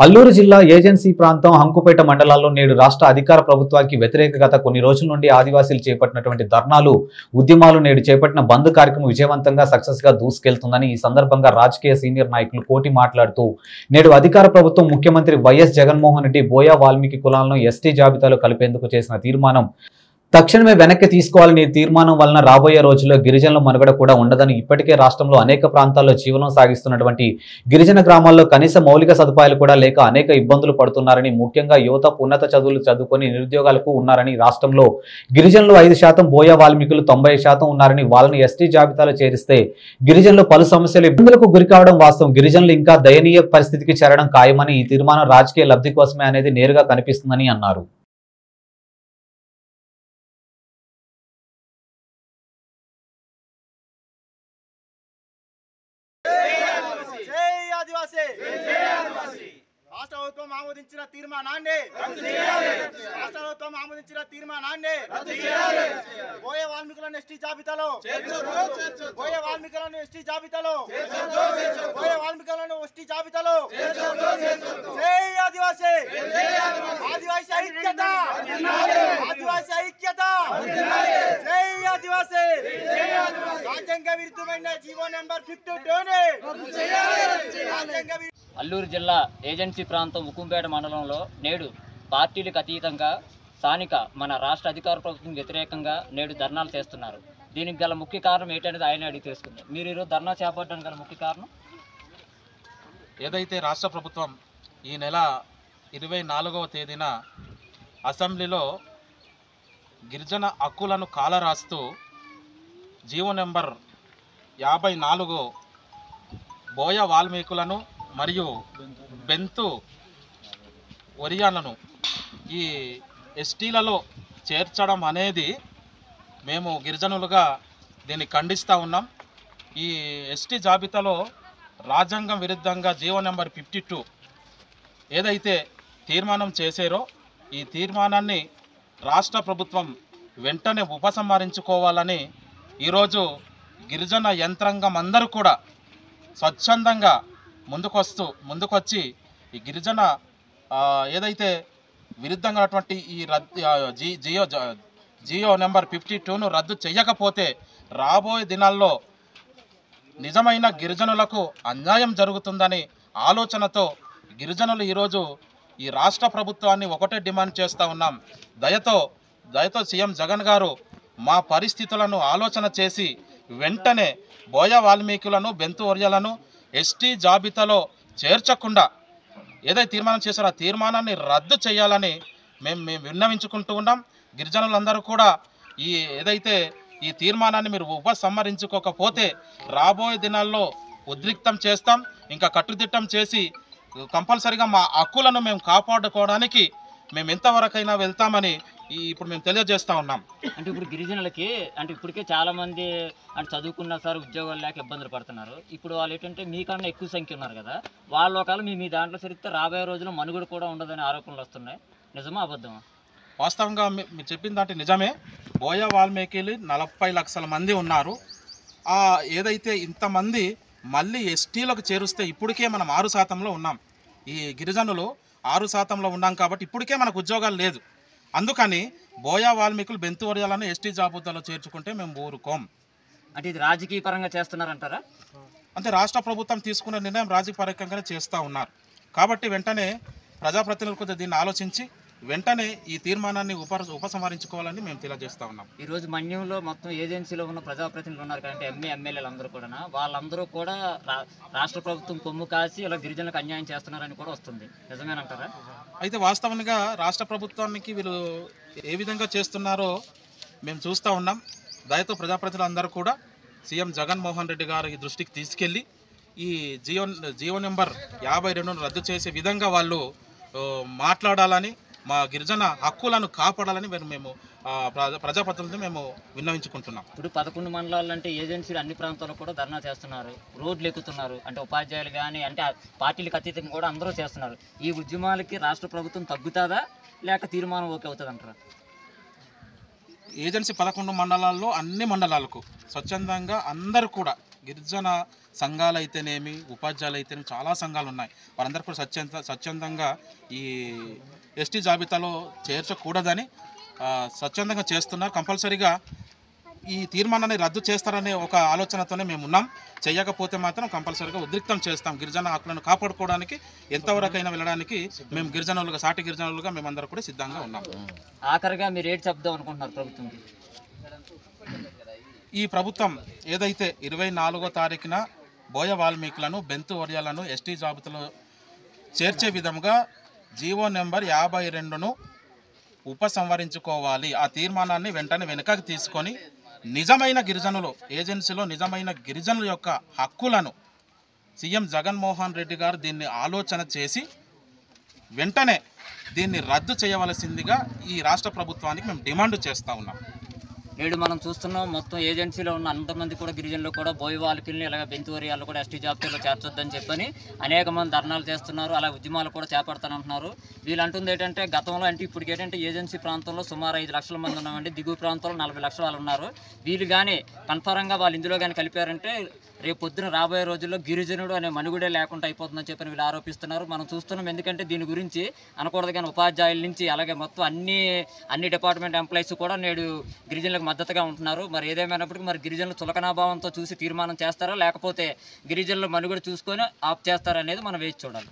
అల్లూరు జిల్లా ఏజెన్సీ ప్రాంతం హంకుపేట మండలాల్లో నేడు రాష్ట్ర అధికార ప్రభుత్వానికి వ్యతిరేక గత కొన్ని రోజుల నుండి ఆదివాసీలు చేపట్టినటువంటి ధర్నాలు ఉద్యమాలు నేడు చేపట్టిన బంద్ కార్యక్రమం విజయవంతంగా సక్సెస్గా దూసుకెళ్తుందని ఈ సందర్భంగా రాజకీయ సీనియర్ నాయకులు కోటి మాట్లాడుతూ నేడు అధికార ప్రభుత్వం ముఖ్యమంత్రి వైఎస్ జగన్మోహన్ రెడ్డి బోయా వాల్మీకి కులాలను ఎస్టీ జాబితాలో కలిపేందుకు చేసిన తీర్మానం తక్షణమే వెనక్కి తీసుకోవాలని ఈ తీర్మానం వలన రాబోయే రోజుల్లో గిరిజనుల మనుగడ కూడా ఉండదని ఇప్పటికే రాష్ట్రంలో అనేక ప్రాంతాల్లో జీవనం సాగిస్తున్నటువంటి గిరిజన గ్రామాల్లో కనీస మౌలిక సదుపాయాలు కూడా లేక అనేక ఇబ్బందులు పడుతున్నారని ముఖ్యంగా యువత ఉన్నత చదువులు చదువుకొని నిరుద్యోగాలకు ఉన్నారని రాష్ట్రంలో గిరిజనులు ఐదు శాతం బోయా వాల్మీకులు తొంభై శాతం ఉన్నారని వాళ్ళని ఎస్టీ జాబితాలో చేరిస్తే గిరిజనులు పలు సమస్యలు ఇబ్బందులకు గురి కావడం వాస్తవం. గిరిజనులు ఇంకా దయనీయ పరిస్థితికి చేరడం ఖాయమని ఈ తీర్మానం రాజకీయ లబ్ధి కోసమే అనేది నేరుగా కనిపిస్తుందని అన్నారు. జై ఆదివాసీ. రాష్ట్ర ప్రభుత్వం ఆమోదించిన తీర్మానాన్ని రాష్ట్ర ప్రభుత్వం ఆమోదించిన తీర్మానాన్ని బోయ వాల్మీకులను ఎస్టీ జాబితాలో బోయ వాల్మీకులను ఎస్టీ జాబితాలో బోయ వాల్మీకులను ఎస్టీ జాబితాలో జై ఆదివాసీ. ఆదివాసీ. ఐక్యత. ఆదివాసీ ఐక్యత. జై ఆదివాసీ! రాజ్యాంగ విరుద్ధమైన జీవో నెంబర్ ఫిఫ్టీ టూని! రాజ్యాంగ విరు- అల్లూరు జిల్లా ఏజెన్సీ ప్రాంతం ఉక్కుంపేట మండలంలో నేడు పార్టీలకు అతీతంగా స్థానిక మన రాష్ట్ర అధికార ప్రభుత్వం వ్యతిరేకంగా నేడు ధర్నాలు చేస్తున్నారు. దీనికి గల ముఖ్య కారణం ఏంటనేది ఆయన అడిగి తెలుసుకుంది. మీరు ఈరోజు ధర్నా చేపట్టడానికి గల ముఖ్య కారణం? ఏదైతే రాష్ట్ర ప్రభుత్వం ఈ నెల ఇరవై నాలుగవ తేదీన అసెంబ్లీలో గిరిజన హక్కులను కాలరాస్తూ జీవో నెంబర్ యాభై నాలుగు బోయ వాల్మీకులను మరియు బెంతు ఒరియాలను ఈ ఎస్టీలలో చేర్చడం అనేది మేము గిరిజనులుగా దీన్ని ఖండిస్తూ ఉన్నాం. ఈ ఎస్టీ జాబితాలో రాజ్యాంగం విరుద్ధంగా జీవో నెంబర్ ఫిఫ్టీ టూ ఏదైతే తీర్మానం చేశారో ఈ తీర్మానాన్ని రాష్ట్ర ప్రభుత్వం వెంటనే ఉపసంహరించుకోవాలని ఈరోజు గిరిజన యంత్రాంగం అందరూ కూడా స్వచ్ఛందంగా ముందుకొస్తూ ముందుకొచ్చి ఈ గిరిజన ఏదైతే విరుద్ధంగా ఉన్నటువంటి ఈ రద్దు జీ జియో జ- జియో నెంబర్ ఫిఫ్టీ టూను రద్దు చేయకపోతే రాబోయే దినాల్లో నిజమైన గిరిజనులకు అన్యాయం జరుగుతుందని ఆలోచనతో గిరిజనులు ఈరోజు ఈ రాష్ట్ర ప్రభుత్వాన్ని ఒకటే డిమాండ్ చేస్తూ ఉన్నాం. దయతో దయతో సీఎం జగన్ గారు మా పరిస్థితులను ఆలోచన చేసి వెంటనే బోయ వాల్మీకులను బెంతువర్యలను ఎస్టీ జాబితాలో చేర్చకుండా ఏదైతే తీర్మానం చేశారో ఆ తీర్మానాన్ని రద్దు చేయాలని మేము మేము విన్నవించుకుంటూ ఉన్నాం. గిరిజనులందరూ కూడా ఈ ఏదైతే ఈ తీర్మానాన్ని మీరు ఉపసంహరించుకోకపోతే రాబోయే దినాల్లో ఉద్రిక్తం చేస్తాం. ఇంకా కట్టుదిట్టం చేసి కంపల్సరిగా మా హక్కులను మేము కాపాడుకోవడానికి మేము ఎంతవరకైనా వెళ్తామని ఇప్పుడు మేము తెలియజేస్తా ఉన్నాం. అంటే ఇప్పుడు గిరిజనులకి అంటే ఇప్పటికే చాలా మంది అంటే చదువుకున్న సార్ ఉద్యోగాలు లేక ఇబ్బందులు పడుతున్నారు. ఇప్పుడు వాళ్ళు ఏంటంటే మీకన్నా ఎక్కువ సంఖ్య ఉన్నారు కదా. వాళ్ళ ఒకవేళ మీ మీ దాంట్లో సరిగ్గా రాబోయే రోజుల్లో మనుగడ కూడా ఉండదని ఆరోపణలు వస్తున్నాయి. నిజమా అబద్ధమా? వాస్తవంగా మీరు చెప్పింది దాంట్లో నిజమే. బోయ వాల్మీకిలు నలభై లక్షల మంది ఉన్నారు. ఏదైతే ఇంతమంది మళ్ళీ ఎస్టీలకు చేరుస్తే ఇప్పటికే మనం ఆరు శాతంలో ఉన్నాం. ఈ గిరిజనులు ఆరు శాతంలో ఉన్నాం కాబట్టి ఇప్పటికే మనకు ఉద్యోగాలు లేదు. అందుకని బోయా వాల్మీకులు బెంతువర్యాలను ఎస్టీ జాబితాలో చేర్చుకుంటే మేము ఊరుకోం. అంటే ఇది రాజకీయ పరంగా చేస్తున్నారంటారా? అంటే రాష్ట్ర ప్రభుత్వం తీసుకున్న నిర్ణయం రాజకీయపరంగానే చేస్తూ ఉన్నారు. కాబట్టి వెంటనే ప్రజాప్రతినిధులు కొద్దిగా దీన్ని ఆలోచించి వెంటనే ఈ తీర్మానాన్ని ఉప ఉపసంహరించుకోవాలని మేము తెలియజేస్తా ఉన్నాం. ఈ రోజు మన్యంలో మొత్తం ఏజెన్సీలో ఉన్న ప్రజాప్రతినిధులు ఉన్నారు కాబట్టి ఎంఏ ఎమ్మెల్యేలు అందరూ కూడా వాళ్ళందరూ కూడా రాష్ట్ర ప్రభుత్వం కొమ్ము కాసి ఇలా గిరిజనులకు అన్యాయం చేస్తున్నారని కూడా వస్తుంది. నిజమేనంటారా? అయితే వాస్తవంగా రాష్ట్ర ప్రభుత్వానికి వీళ్ళు ఏ విధంగా చేస్తున్నారో మేము చూస్తూ ఉన్నాం. దయతో ప్రజాప్రతినిధులు అందరూ కూడా సీఎం జగన్మోహన్ రెడ్డి గారి దృష్టికి తీసుకెళ్ళి ఈ జియో జియో నెంబర్ యాభై రెండును రద్దు చేసే విధంగా వాళ్ళు మాట్లాడాలని మా గిరిజన హక్కులను కాపాడాలని మేము మేము ప్రజాప్రతినిధులు మేము విన్నవించుకుంటున్నాం. ఇప్పుడు పదకొండు మండలాలు అంటే ఏజెన్సీలు అన్ని ప్రాంతాల్లో కూడా ధర్నా చేస్తున్నారు. రోడ్లు ఎక్కుతున్నారు. అంటే ఉపాధ్యాయులు కానీ అంటే పార్టీలకు అతీతంగా కూడా అందరూ చేస్తున్నారు. ఈ ఉద్యమాలకి రాష్ట్ర ప్రభుత్వం తగ్గుతుందా? లేక తీర్మానం ఓకే అవుతుంది అంటారా ఏజెన్సీ పదకొండు మండలాల్లో అన్ని మండలాలకు స్వచ్ఛందంగా అందరూ కూడా గిరిజన సంఘాలు అయితేనేమి ఉపాధ్యాయులు అయితేనేమి చాలా సంఘాలు ఉన్నాయి వారందరూ కూడా స్వచ్ఛంద స్వచ్ఛందంగా ఈ ఎస్టీ జాబితాలో చేర్చకూడదని స్వచ్ఛందంగా చేస్తున్నారు. కంపల్సరీగా ఈ తీర్మానాన్ని రద్దు చేస్తారనే ఒక ఆలోచనతోనే మేము ఉన్నాం. చేయకపోతే మాత్రం కంపల్సరీగా ఉద్రిక్తం చేస్తాం. గిరిజన హక్కులను కాపాడుకోవడానికి ఎంతవరకైనా వెళ్ళడానికి మేము గిరిజనులుగా సాటి గిరిజనులుగా మేమందరం కూడా సిద్ధంగా ఉన్నాం. ఆఖరిగా మీరు ఏంటి చెప్దాం అనుకుంటున్నారు ప్రభుత్వంకి? ఈ ప్రభుత్వం ఏదైతే ఇరవై నాలుగో తారీఖున బోయ వాల్మీకులను బెంతు వర్యాలను ఎస్టీ జాబితాలో చేర్చే విధంగా జీవో నెంబర్ యాభై రెండును ఉపసంహరించుకోవాలి. ఆ తీర్మానాన్ని వెంటనే వెనుకకు తీసుకొని నిజమైన గిరిజనులు ఏజెన్సీలో నిజమైన గిరిజనుల యొక్క హక్కులను సీఎం జగన్మోహన్ రెడ్డి గారు దీన్ని ఆలోచన చేసి వెంటనే దీన్ని రద్దు చేయవలసిందిగా ఈ రాష్ట్ర ప్రభుత్వానికి మేము డిమాండ్ చేస్తూ ఉన్నాం. నేడు మనం చూస్తున్నాం మొత్తం ఏజెన్సీలో ఉన్న అంతమంది కూడా గిరిజనులు కూడా బోయి వాలకిల్ని ఇలాగ బెంతువరియాలు కూడా ఎస్టీ జాబితాలో చేర్చొద్దని చెప్పని అనేక మంది ధర్నాలు చేస్తున్నారు అలా ఉద్యమాలు కూడా చేపడతానంటున్నారు. వీళ్ళు అంటుంది ఏంటంటే గతంలో అంటే ఇప్పుడు ఏంటంటే ఏజెన్సీ ప్రాంతంలో సుమారు ఐదు లక్షల మంది ఉన్నామండి దిగువ ప్రాంతంలో నలభై లక్షల వాళ్ళు ఉన్నారు. వీళ్ళు కానీ కన్ఫరంగా వాళ్ళు ఇందులో కానీ కలిపారంటే రేపు పొద్దున రాబోయే రోజుల్లో గిరిజనుడు అనే మనుగుడే లేకుండా అయిపోతుందని చెప్పని వీళ్ళు ఆరోపిస్తున్నారు. మనం చూస్తున్నాం ఎందుకంటే దీని గురించి అనకూడదు కానీ ఉపాధ్యాయుల నుంచి అలాగే మొత్తం అన్ని అన్ని డిపార్ట్మెంట్ ఎంప్లాయీస్ కూడా నేడు గిరిజనులకు మద్దతుగా ఉంటున్నారు. మరి ఏదేమైనప్పటికీ మరి గిరిజనులు చులకనాభావంతో చూసి తీర్మానం చేస్తారా? లేకపోతే గిరిజనుల మనుగడ చూసుకొని ఆప్ చేస్తారా అనేది మనం వేచి చూడాలి.